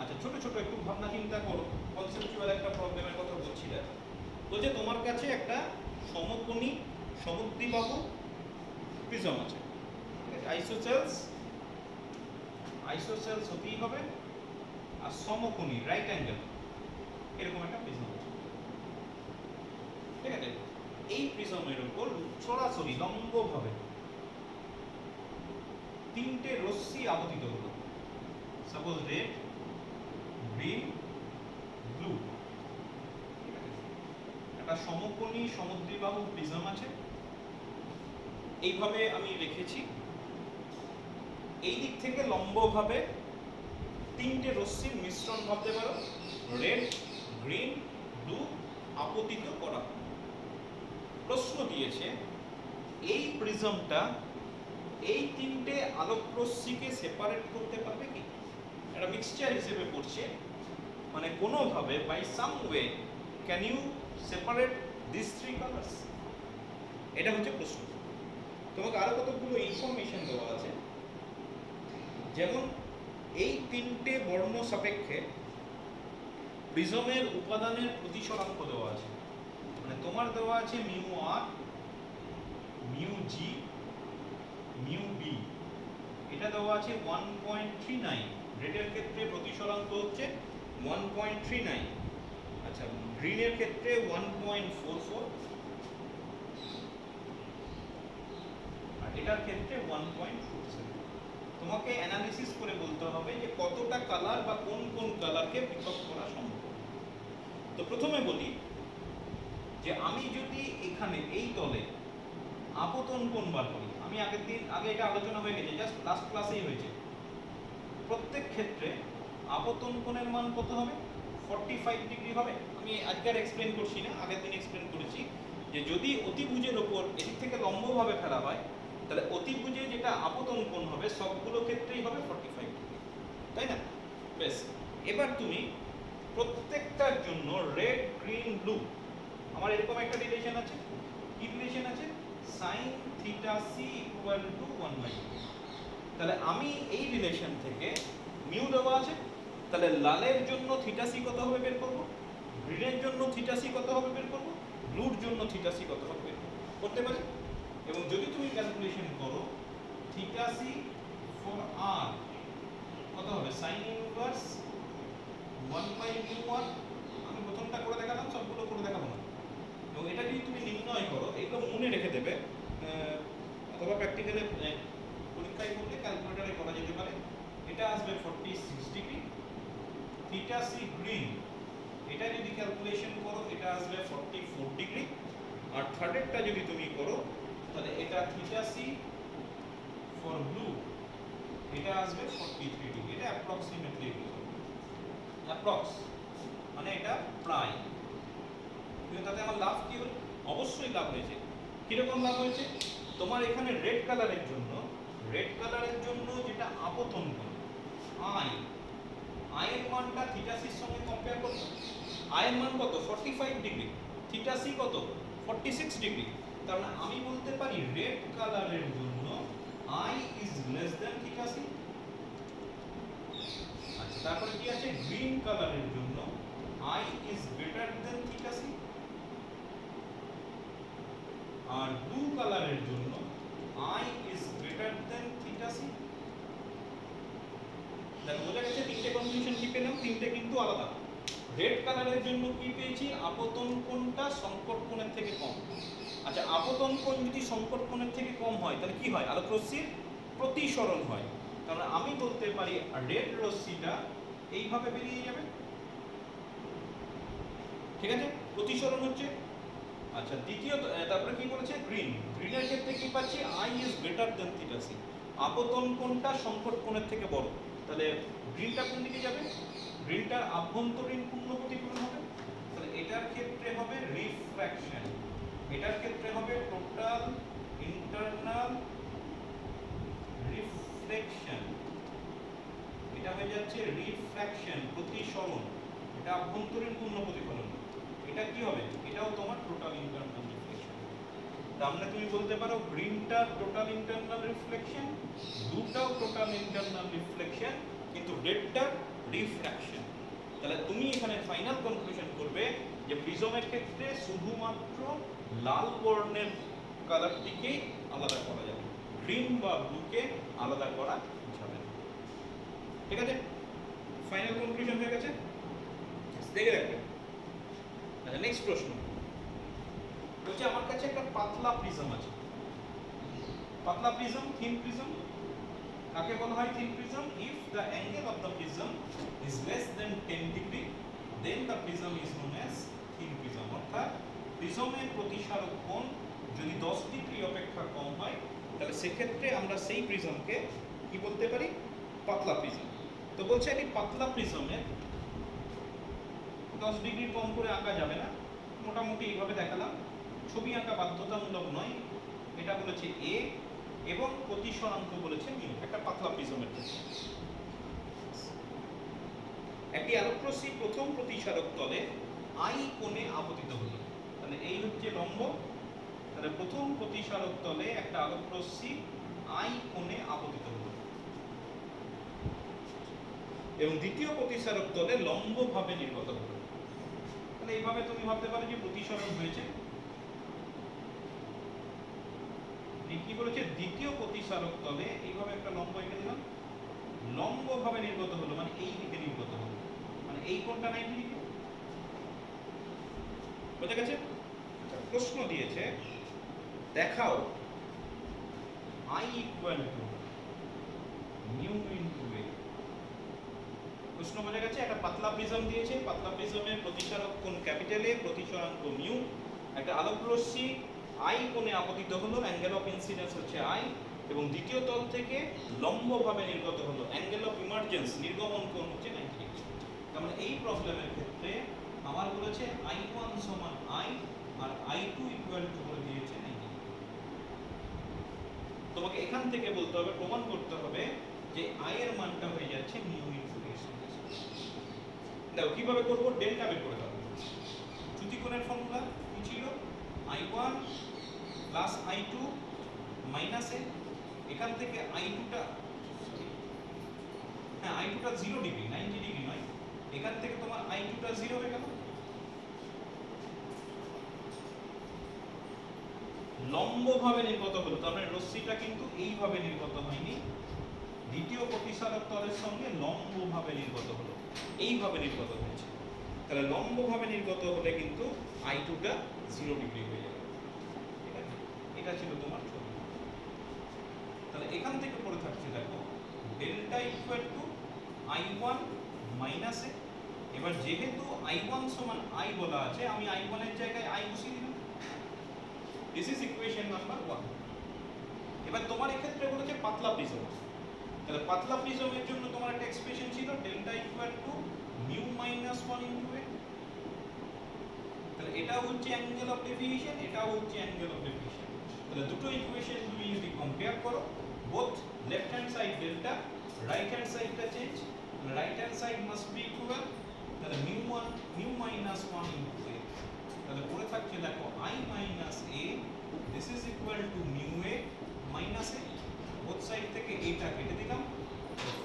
আচ্ছা ছোট ছোট একটু ভাবনা চিন্তা করো। কনসেপচুয়াল একটা প্রবলেমের কথা বলছি বলছে তোমার কাছে একটা সমকোণী, সমদ্বিবাহু প্রিজম আছে। আইসোসেলস আইসোসেলস হতেই হবে, আর সমকোণী রাইট অ্যাঙ্গেল এরকম একটা প্রিজম ঠিক আছে? এই প্রিজমের উপর সরাসরি লম্বভাবে তিনটে রশ্মি আবর্তিত হলো। সাপোজ রেড গ্রিন ব্লু একটা সমকোণী সমদ্বিবাহু প্রিজম আছে। এইভাবে আমি রেখেছি। এই দিক থেকে লম্বভাবে তিনটে রশ্মির মিশ্রণ ভাবতে পারো। রেড, গ্রিন, ব্লু আপতিত করা। প্রশ্ন দিয়েছে, এই প্রিজমটা এই তিনটে আলোক রশ্মিকে সেপারেট করতে পারবে কি? একটা মিক্সচার হিসেবে পড়ছে। মানে কোনোভাবে by some way can you separate this three colours এটা হচ্ছে প্রশ্ন। তোমাকে আরও কতগুলো ইনফরমেশন দেওয়া আছে? যেমন এই তিনটে বর্ণ সাপেক্ষে প্রিজমের উপাদানের প্রতিসরাঙ্ক দেওয়া আছে। মানে তোমার দেওয়া আছে mu R, mu G, mu B. এটা দেওয়া আছে ওয়ান পয়েন্ট থ্রি নাইন রেডের ক্ষেত্রে প্রতিসরাঙ্ক হচ্ছে ওয়ান পয়েন্ট থ্রি নাইন আচ্ছা গ্রিনের ক্ষেত্রে ওয়ান পয়েন্ট ফোর ফোর আর এটার ক্ষেত্রে ওয়ান পয়েন্ট ফোর সেভেন তোমাকে অ্যানালিসিস করে বলতে হবে যে কতটা কালার বা কোন কোন কালারকে পৃথক করা সম্ভব। তো প্রথমে বলি যে আমি যদি এখানে এই তলে আপতন কোণ বার করি, আমি আগের দিন, আগে এটা আলোচনা হয়ে গেছে জাস্ট লাস্ট ক্লাসেই হয়েছে। প্রত্যেক ক্ষেত্রে আপতন কোণের মান কত হবে? 45 ডিগ্রি হবে। আমি আজকে আর এক্সপ্লেন করছি না, আগের দিন এক্সপ্লেন করেছি যে যদি অতিভুজের ওপর, এদিক থেকে লম্বভাবে ফেলা হয় তাহলে অতিভুজে যেটা আপতন কোণ হবে, সবগুলো ক্ষেত্রেই হবে 45 ডিগ্রি তাই না? বেশ। এবার তুমি প্রত্যেকটার জন্য রেড গ্রিন ব্লু আমার এরকম একটা রিলেশন আছে? কি রিলেশন আছে? Sine theta C equal to one by তাহলে আমি এই রিলেশন থেকে মিউ দেওয়া আছে। তাহলে লালের জন্য থিটা সি কত হবে বের করব? গ্রিনের জন্য থিটা সি কত হবে বের করব? ব্লুর জন্য থিটা সি কত হবে বের করতে পারি? এবং যদি তুমি ক্যালকুলেশন করো থিটা সি ফর আর কত হবে? সাইন ইনভার্স 1 বাই মিউ আর আমি প্রথমটা করে দেখালাম, সবগুলো করে দেখাবো না। এবং এটা যদি তুমি নির্ণয় করো, এগুলো মনে রেখে দেবে অথবা প্র্যাকটিক্যালে পরীক্ষায় করলে ক্যালকুলেটরে করা যেতে পারে। এটা আসবে 46 ডিগ্রি থিটা সি গ্রিন এটা যদি ক্যালকুলেশন করো, এটা আসবে 44 ডিগ্রি আর থার্ডেরটা যদি তুমি করো তাহলে এটা থিটা সি ফর ব্লু এটা আসবে 43 ডিগ্রি এটা অ্যাপ্রক্সিমেটলি অ্যাপ্রক্স মানে এটা প্রায় কিন্তু তাতে আমার লাভ কি হলো? অবশ্যই লাভ হয়েছে। কীরকম লাভ হয়েছে? তোমার এখানে রেড কালারের জন্য রেড কালারের জন্য যেটা আপতন কোণ আই আয়ের মানটা থিটা সির সঙ্গে কম্পেয়ার করো। আয়ের মান কত? 45 ডিগ্রি থিটা সি কত? 46 ডিগ্রি মানে আমি বলতে পারি রেড কালারের জন্য I is less than theta আছে? আচ্ছা তারপরে কি আছে? গ্রিন কালারের জন্য I is greater than theta আছে? আর ব্লু কালারের জন্য I is greater than theta আছে? দেখো বোঝা গেছে তিনটে কনফিউশন কি পেলাম? তিনটে কিন্তু আলাদা। রেড কালারের জন্য কি পেয়েছি? আপতন কোণটা সংকট কোণের থেকে কম। আচ্ছা আপতন কোণ যদি কোণের থেকে কম হয়, তাহলে কি হয়? আলোক রশ্মির প্রতিসরণ হয়। তাহলে আমি বলতে পারি রেড রশ্মিটা এইভাবে বেরিয়ে যাবে। ঠিক আছে? প্রতিসরণ হচ্ছে আচ্ছা দ্বিতীয় তারপরে কি বলেছে? গ্রিন। গ্রিনের ক্ষেত্রে কি পাচ্ছি? I is greater than theta C আপতন কোণটা সংকট থেকে বড়। তাহলে গ্রিনটা কোন দিকে যাবে? গ্রিনটার আভ্যন্তরীণ পূর্ণ প্রতিফলন হবে। তাহলে এটার ক্ষেত্রে হবে রিফ্র্যাকশন এটার ক্ষেত্রে হবে টোটাল ইন্টারনাল রিফ্লেকশন এটা হয়ে যাচ্ছে রিফ্র্যাকশন প্রতিসরণ। এটা আভ্যন্তরীণ পূর্ণ প্রতিফলন। এটা কি হবে? এটাও তোমার টোটাল ইন্টারনাল রিফ্লেকশন মানে তুমি বলতে পারো? গ্রিনটা টোটাল ইন্টারনাল রিফ্লেকশন ব্লুটাও টোটাল ইন্টারনাল রিফ্লেকশন কিন্তু রেডটা রিফ্র্যাকশন তাহলে তুমি এখানে ফাইনাল কনক্লুশন করবে যে প্রিজমের ক্ষেত্রে শুধুমাত্র লাল বর্ণের কালারটিকেই আলাদা করা যাবে। গ্রিন বা ব্লুকে আলাদা করা যাবে ঠিক আছে? ফাইনাল কনক্লুশন হয়ে গেছে? দেখে রাখবে আচ্ছা নেক্সট প্রশ্ন। বলছে, আমার কাছে একটা পাতলা প্রিজম আছে। পাতলা প্রিজম থিন প্রিজম কাকে বলা হয় thin prism if the angle of the prism is less than 10 degree then the prism is known as thin prism অর্থাৎ প্রিজমের প্রতিসারক কোণ যদি 10 ডিগ্রি অপেক্ষা কম হয়, তাহলে সেক্ষেত্রে আমরা সেই প্রিজমকে কি বলতে পারি? পাতলা প্রিজম। তো বলছে এই পাতলা প্রিজমের 10 ডিগ্রি কম করে আঁকা যাবে না। মোটামুটি এইভাবে দেখালাম। ছবি আঁকা বাধ্যতামূলক নয়। এটা বলেছে এ এবং প্রতিসরাঙ্ক বলেছে নিউ একটা পাতলা প্রিজমের একটি আলোকরশ্মি প্রথম প্রতিসারক তলে আই কোণে আপতিত হলো। তাহলে এই হচ্ছে লম্ব। তাহলে প্রথম প্রতিসারক তলে একটা আলোকরশ্মি আই কোণে আপতিত হলো। এবং দ্বিতীয় প্রতিসারক তলে লম্বভাবে নির্গত হলো। তাহলে এইভাবে তুমি ভাবতে পারো যে প্রতিসরণ হয়েছে। কি বলেছে দ্বিতীয় প্রতিসারক তলে এইভাবে একটা লম্ব এঁকে দিলাম। লম্বভাবে নির্গত হলো মানে এই দিকে নির্গত হলো। মানে এই কোণটা 90 ডিগ্রি বোঝা গেছে? প্রশ্ন দিয়েছে, দেখাও। I equal to mu into a প্রশ্ন বোঝা গেছে, একটা পাতলা প্রিজম দিয়েছে, পাতলা প্রিজমের প্রতিসারক কোণ ক্যাপিটাল এ প্রতিসরাঙ্ক মিউ একটা আলোক রশ্মি আই কোণে আপতিত হলো অ্যাঙ্গেল অফ ইনসিডেন্স হচ্ছে আই এবং দ্বিতীয় তল থেকে লম্বভাবে নির্গত হলো অ্যাঙ্গেল অফ ইমার্জেন্স নির্গমন কোণ হচ্ছে 90 ডিগ্রি তার মানে এই প্রবলেমের ক্ষেত্রে আমার বলেছে আই ওয়ান সমান আই আর আই টু ইকুয়াল টু বলে দিয়েছে 90 ডিগ্রি তোমাকে এখান থেকে বলতে হবে, প্রমাণ করতে হবে যে আই এর মানটা হয়ে যাচ্ছে মিউ ইনটু এস দেখো, কীভাবে করব? ডেল্টা বের করে দাও। চ্যুতিকোণের ফর্মুলা কি ছিল? I one plus I two minus A এখান থেকে আই টুটা হ্যাঁ আই টুটা জিরো ডিগ্রি নাইনটি ডিগ্রি নয়। এখান থেকে তোমার আই টুটা জিরো হয়ে গেল। লম্বভাবে নির্গত হলো। তার মানে রশ্মিটা কিন্তু এইভাবে নির্গত হয়নি। দ্বিতীয় প্রতিসারক তলের সঙ্গে লম্বভাবে নির্গত হলো। এইভাবে নির্গত হয়েছে। তাহলে লম্বভাবে নির্গত হলে কিন্তু আই টুটা জিরো ডিগ্রি হয়ে যাবে। ঠিক আছে? এটা ছিল তোমার ছবি। তাহলে এখান থেকে পড়ে থাকছে, দেখো delta equal to I one minus এবার যেহেতু আই ওয়ান সমান আই বলা আছে, আমি আই ওয়ানের জায়গায় আই বসিয়ে দিলাম। This is equation number one এবার তোমার এক্ষেত্রে বলেছে পাতলা প্রিজম তাহলে পাতলা প্রিজমের জন্য তোমার একটা এক্সপ্রেশন ছিল delta equal to mu minus one into A তাহলে এটা হচ্ছে অ্যাঙ্গেল অফ ডেভিয়েশন এটাও হচ্ছে অ্যাঙ্গেল অফ ডেভিয়েশন তাহলে দুটো ইকুয়েশন তুমি যদি কম্পেয়ার করো both left hand side delta right hand সাইডটা change right hand side must be equal তাহলে mu one mu minus one into A তাহলে পড়ে থাকছে দেখো this is equal to mu A minus A both side থেকে এটা কেটে দিলাম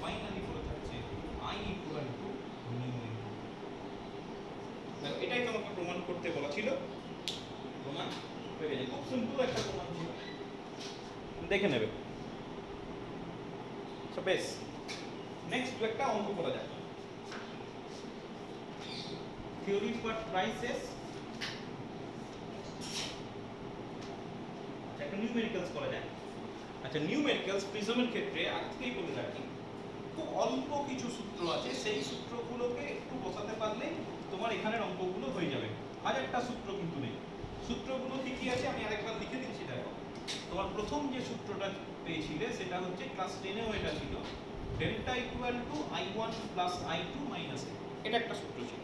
ফাইনালি পড়ে থাকছে i equal to mu A এটাই তোমাকে প্রমাণ করতে বলা ছিল। প্রমাণ হয়ে গেছে। খুব সিম্পল একটা প্রমাণ ছিল। দেখে নেবে। সো বেশ। নেক্সট একটা অঙ্ক করা যাক। থিওরি ফর প্রাইসেস একটা নিউমেরিক্যালস করা যায়। আচ্ছা নিউমেরিক্যালস প্রিজমের ক্ষেত্রে আগে থেকেই বলে রাখি, খুব অল্প কিছু সূত্র আছে, সেই সূত্রগুলোকে একটু বসাতে পারলে তোমার এখানের অঙ্কগুলো হয়ে যাবে। হাজারটা সূত্র কিন্তু নেই। সূত্রগুলো কি কি আছে? আমি আরেকবার লিখে দিচ্ছি দেখো। তোমার প্রথম যে সূত্রটা পেয়েছিলে, সেটা হচ্ছে ক্লাস টেনেও এটা ছিল। Delta equal to I one plus I two minus এটা একটা সূত্র ছিল।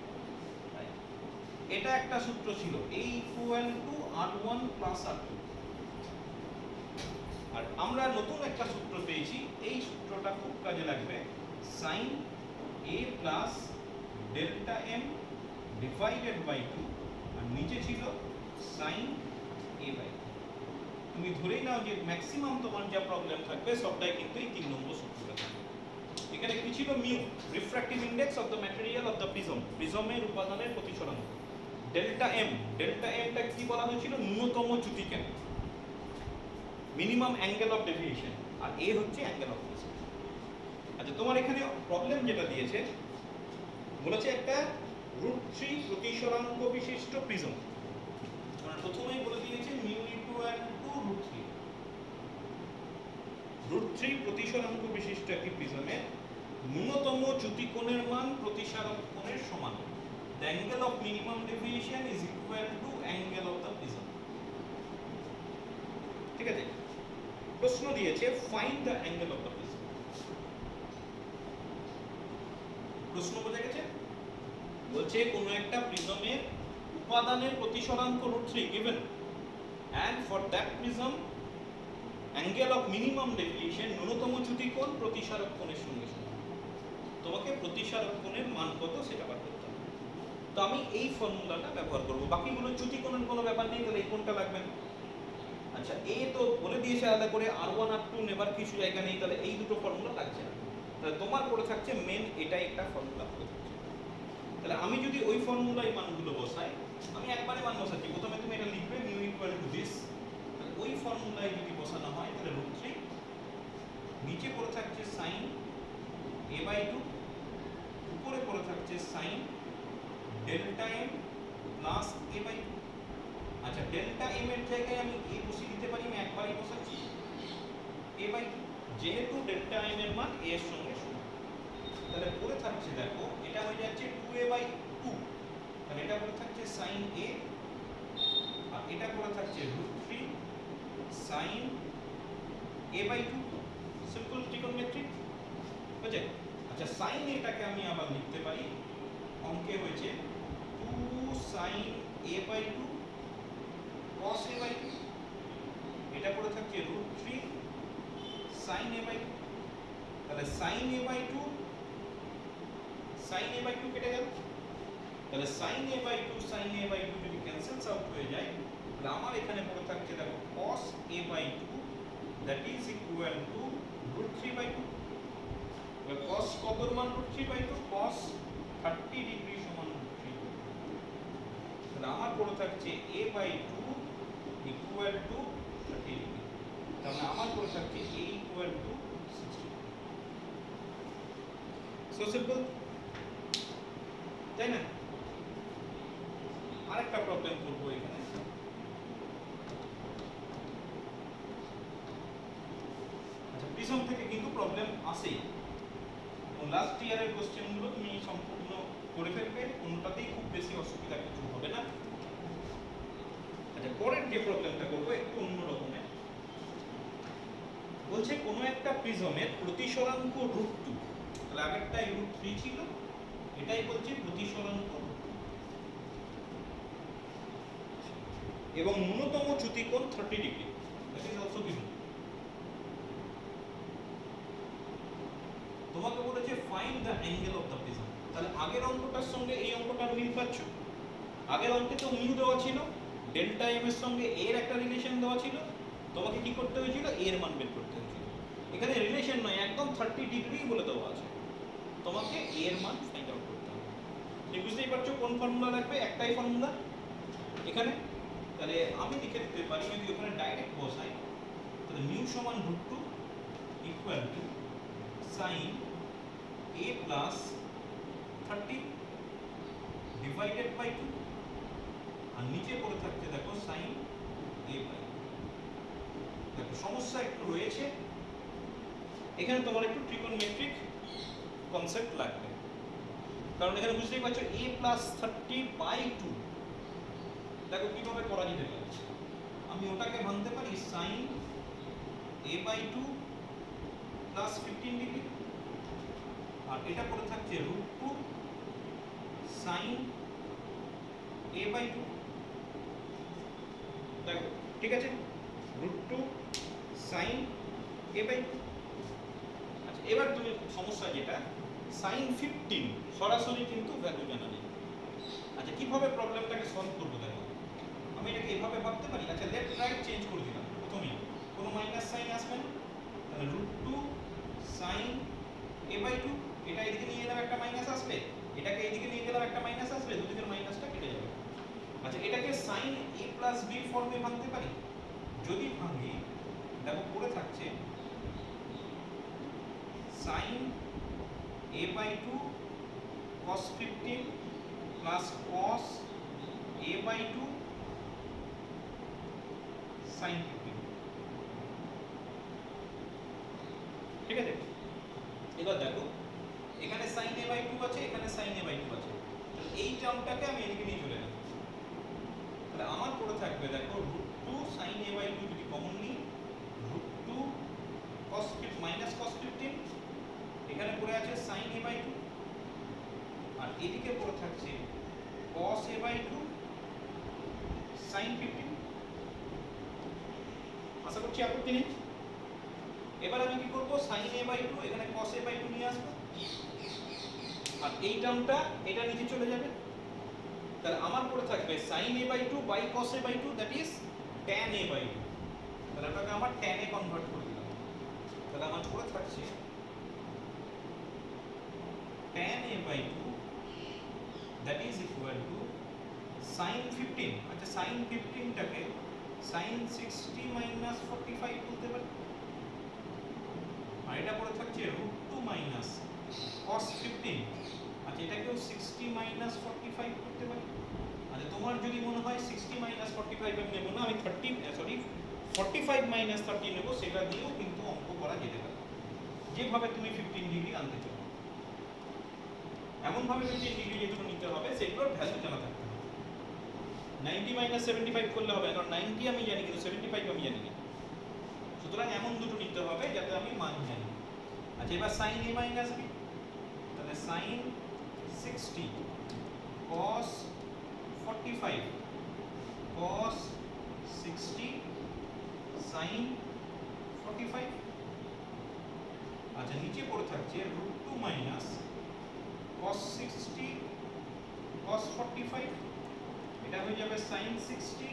এটা একটা সূত্র ছিল। এই equal to r one plus r two আর আমরা নতুন একটা সূত্র পেয়েছি। এই সূত্রটা খুব কাজে লাগবে। Sine A plus delta M divided by two আর নিচে ছিল সাইন এ বাই তুমি ধরেই নাও যে ম্যাক্সিমাম তোমার যা প্রবলেম থাকবে, সবটাই কিন্তু এই তিন নম্বর সূত্রটা থাকবে। এখানে কি ছিল? Mu refractive index of the material of the prism প্রিজমের উপাদানের প্রতিসরাঙ্ক ডেল্টা এম ডেল্টা এমটা কি বলা হয়েছিল? ন্যূনতম চ্যুতি কেন মিনিমাম অ্যাঙ্গেল অফ ডেভিয়েশন আর এ হচ্ছে অ্যাঙ্গেল অফ ডেভিয়েশন আচ্ছা তোমার এখানে প্রবলেম যেটা দিয়েছে বলেছে একটা রুট থ্রি প্রতিসরাঙ্ক বিশিষ্ট প্রিজম মানে প্রথমেই বলে দিয়েছে mu equal to root three root three প্রতিসরাঙ্ক বিশিষ্ট একটি প্রিজমের ন্যূনতম চ্যুতিকোণের মান প্রতিসারক কোণের সমান। The angle of minimum deviation is equal to angle of the prism ঠিক আছে? প্রশ্ন দিয়েছে find the angle of the prism প্রশ্ন বোঝা গেছে? বলছে, কোনো একটা প্রিজমের উপাদানের প্রতিসরাঙ্ক root three given and for that prism angle of minimum deviation ন্যূনতম চ্যুতি কোণ প্রতিসারক কোণের সঙ্গে তোমাকে প্রতিসারক কোণের মান কত সেটা বার করতে হবে। তো আমি এই ফর্মুলাটা ব্যবহার করব। বাকিগুলো চ্যুতি কোণের কোনো ব্যাপার নেই, তাহলে এই কোণটা লাগবে না। আচ্ছা এ তো বলে দিয়েছে আলাদা করে আর ওয়ান আর টু নেবার কিছু জায়গা নেই, তাহলে এই দুটো ফর্মুলা লাগছে না। তাহলে তোমার পড়ে থাকছে মেন এটাই একটা ফর্মুলা পড়ে থাকছে। তাহলে আমি যদি ওই ফর্মুলায় মানগুলো বসাই, আমি একবারে মান বসাচ্ছি। প্রথমে তুমি এটা লিখবে মিউ ইকুয়াল টু দিস ওই ফর্মুলায় যদি বসানো হয়, তাহলে রুট থ্রি নিচে পড়ে থাকছে সাইন এ বাই টু উপরে পড়ে থাকছে sine delta M plus A by two আচ্ছা ডেল্টা এম এর জায়গায় আমি এ বসিয়ে দিতে পারি, আমি একবারই বসাচ্ছি। এ বাই যেহেতু ডেল্টা এম এর মান এ এর সঙ্গে সমান। তাহলে পড়ে থাকছে, দেখো, এটা হয়ে যাচ্ছে টু এ বাই টু তাহলে এটা পড়ে থাকছে সাইন এ আর এটা পড়ে থাকছে root three sine A by two simple trigonometric বুঝে আচ্ছা সাইন এটাকে আমি আবার লিখতে পারি। অঙ্কে হয়েছে two sine A by two cos A by two এটা পড়ে থাকছে root three sine A by two তাহলে sine A by two sine A by two কেটে গেল। তাহলে sine A by two sine A by two যদি cancels out হয়ে যায়, তাহলে আমার এখানে পড়ে থাকছে দেখো, cos a by two that is equal to root three by two এবার cos কতর মান root three by two cos thirty degree সমান রুট থ্রি তাহলে আমার পড়ে থাকছে a by two equal to thirty degree তাহলে আমার পড়ে থাকছে a equal to sixty so simple তাই না আরেকটা প্রবলেম করব এখানে আচ্ছা প্রিজম থেকে কিন্তু প্রবলেম আসেই লাস্ট ইয়ারের কোশ্চেনগুলো তুমি সম্পূর্ণ করে ফেলবে কোনোটাতেই খুব বেশি অসুবিধা কিছু হবে না আচ্ছা পরের যে প্রবলেমটা করব, একটু অন্য রকমের বলছে কোনো একটা প্রিজমের প্রতিসরাঙ্ক রুট টু তাহলে আগেরটা রুট থ্রি ছিল, এটাই বলছে প্রতিসরাঙ্ক এবং ন্যূনতম চ্যুতিকোণ thirty degree that is also given তোমাকে বলেছে find the angle of the prism তাহলে আগের অঙ্কটার সঙ্গে এই অঙ্কটার মিল পাচ্ছ? আগের অঙ্কে তো মিউ দেওয়া ছিল ডেল্টা এম এর সঙ্গে এর একটা রিলেশন দেওয়া ছিল, তোমাকে কি করতে হয়েছিল? এর মান বের করতে হয়েছিল। এখানে রিলেশন নয়, একদম থার্টি ডিগ্রি বলে দেওয়া আছে। তোমাকে এর মান ফাইন্ড আউট করতে হবে। তুমি বুঝতেই পারছ কোন ফর্মুলা লাগবে? একটাই ফর্মুলা এখানে, তাহলে আমি লিখে দিতে পারি, যদি ওখানে ডাইরেক্ট বসাই, তাহলে মিউ সমান root two equal to sine A plus thirty divided by two আর নিচে পড়ে থাকছে দেখো সাইন এ বাই দেখো সমস্যা একটু রয়েছে। এখানে তোমার একটু ট্রিকোনোমেট্রিক কনসেপ্ট লাগবে। কারণ এখানে বুঝতেই পারছ A plus thirty by two দেখো কীভাবে করা যেতে পারে আমি ওটাকে ভাঙতে পারি sine A by two plus fifteen degree আর এটা পড়ে থাকছে root two sine A by two দেখো ঠিক আছে? Root two sine A by আচ্ছা এবার তুমি সমস্যা যেটা সাইন ফিফটিন সরাসরি কিন্তু ভ্যালু জানা নেই। আচ্ছা কীভাবে প্রবলেমটাকে সলভ করব দেখো? আমি এটাকে এভাবে ভাবতে পারি। আচ্ছা লেফট রাইট চেঞ্জ করে দিলাম প্রথমেই। কোনো মাইনাস সাইন আসবে না। তাহলে root two sine A by two এটা এদিকে নিয়ে গেলাম একটা মাইনাস আসবে। এটাকে এদিকে নিয়ে গেলাম একটা মাইনাস আসবে। দুদিকের মাইনাসটা আচ্ছা এটাকে সাইন এ প্লাস বি ফর্মে ভাঙতে পারি? যদি ভাঙি, দেখো পড়ে থাকছে sine A by two cos fifteen plus cos A by two sine fifteen ঠিক আছে? এবার দেখো, এখানে সাইন এ বাই টু আছে, এখানে সাইন এ বাই টু আছে। এই টার্মটাকে আমি এদিকে নিয়ে চলে যাব। তাহলে আমার পড়ে থাকবে, দেখো root two sine A by two যদি কমন নিই root two cos minus cos fifteen এখানে পড়ে আছে সাইন এ বাই টু আর এদিকে পড়ে থাকছে cos a by two sine fifteen আশা করছি আপত্তি নেই। এবার আমি কি করব? সাইন এ বাই টু এখানে cos a বাই টু নিয়ে আসব। আর এই টার্মটা এটা নিচে চলে যাবে। তাহলে আমার পড়ে থাকবে sin a by two by cos a by two that is tan a by two তাহলে ওটাকে আমার tan এ কনভার্ট করে দিলাম। তাহলে আমার পড়ে থাকছে tan a by two that is equal to sin 15 আচ্ছা sin 15 টাকে sin 60 মাইনাস 45 বলতে পারি? আর এটা পড়ে থাকছে রুট টু মাইনাস cos 15 আচ্ছা এটাকেও 60 মাইনাস 45 করতে পারি? তোমার যদি মনে হয় 60 মাইনাস 45 আমি নেব না, আমি 30 সরি 45 মাইনাস 30 নেব, সেটা দিয়েও কিন্তু অঙ্ক করা যেতে পারে। যেভাবে তুমি 15 ডিগ্রি আনতে চাও। এমনভাবে যদি ডিগ্রি যেগুলো নিতে হবে, সেগুলোর ভ্যালু জানা থাকতে হবে। নাইনটি মাইনাস সেভেন্টি ফাইভ করলে হবে কারণ নাইনটি আমি জানি, কিন্তু সেভেন্টি ফাইভ আমি জানি না। সুতরাং এমন দুটো নিতে হবে যাতে আমি মান জানি। আচ্ছা এবার সাইন এ মাইনাস বি তাহলে sine sixty cos forty five cos sixty sine forty five আচ্ছা নিচে পড়ে থাকছে root two minus cos 60 cos 45 এটা হয়ে যাবে sin 60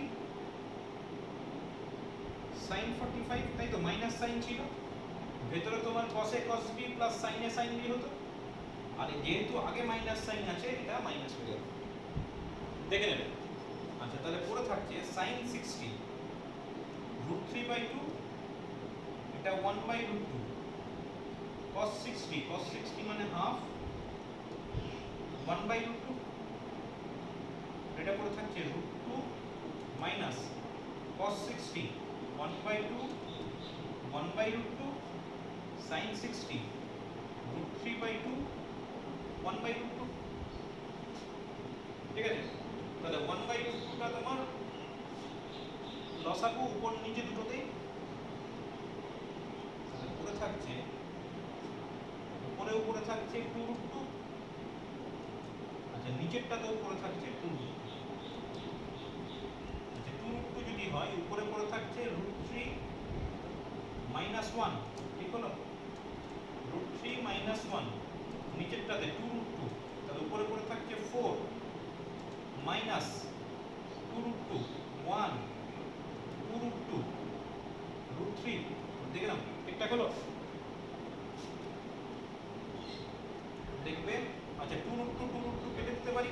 sin 45 তাই তো মাইনাস সাইন ছিল। ভেতরে তোমার cos a, cos b plus sin a, sin b হতো। আর যেহেতু আগে মাইনাস সাইন আছে, এটা মাইনাস হয়ে যাবে। দেখে নেবে। আচ্ছা তাহলে পড়ে থাকছে sin 60 root 3 বাই টু এটা one by root 2 cos 60 cos 60 মানে half one by root two এটা পড়ে থাকছে root two minus cos sixty one by two one by root two sine sixty root three by two one by root two ঠিক আছে? টুটা তোমার লসাগু উপর নিচে দুটোতেই পড়ে থাকছে, উপরে উপরে থাকছে টু টু আচ্ছা নিচেরটাতেও পড়ে থাকছে টু আচ্ছা টু রুট টু যদি হয়, উপরে পড়ে থাকছে রুট থ্রি মাইনাস ওয়ান ঠিক হলো? রুট থ্রি মাইনাস ওয়ান নিচেরটাতে টু রুট টু তাহলে উপরে পড়ে থাকছে four minus root two one two root two root three দেখলাম ঠিকঠাক হলো? দেখবে? আচ্ছা two root two two root two কেটে দিতে পারি?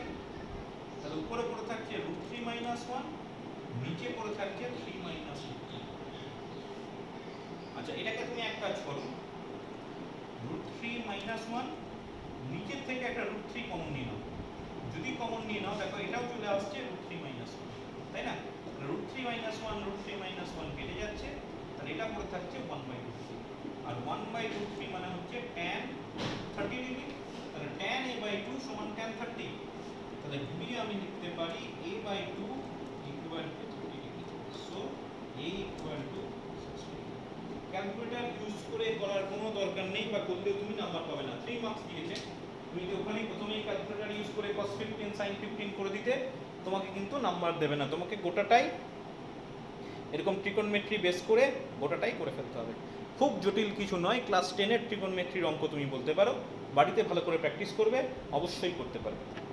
তাহলে উপরে পড়ে থাকছে রুট থ্রি মাইনাস ওয়ান নিচে পড়ে থাকছে থ্রি মাইনাস আচ্ছা এটাকে তুমি এক কাজ করো রুট থ্রি মাইনাস ওয়ান নিচের থেকে একটা রুট থ্রি কমন নিয়ে নাও। যদি কমন নিয়ে নাও, দেখো এটাও চলে আসছে ওয়ান তাই না? Root three minus one root three minus one কেটে যাচ্ছে, তাহলে এটা পড়ে থাকছে ওয়ান বাই রুট থ্রি আর ওয়ান বাই রুট থ্রি মানে হচ্ছে ট্যান থার্টি ডিগ্রি তাহলে tan a বাই টু সমান tan থার্টি তাহলে ঘুরিয়ে আমি লিখতে পারি a by two equal to thirty degree so a equal to calculator use করে করার কোনো দরকার নেই বা করলেও তুমি নাম্বার পাবে না। থ্রি মার্কস দিয়েছে। তুমি যদি ওখানেই প্রথমেই ক্যালকুলেটর ইউজ করে cos 15 sin 15 করে দিতে তোমাকে কিন্তু নাম্বার দেবে না। তোমাকে গোটাটাই এরকম ট্রিকোনমেট্রি বেস করে গোটাটাই করে ফেলতে হবে। খুব জটিল কিছু নয় ক্লাস টেনের ট্রিকোনমেট্রির অঙ্ক তুমি বলতে পারো। বাড়িতে ভালো করে প্র্যাকটিস করবে, অবশ্যই করতে পারবে।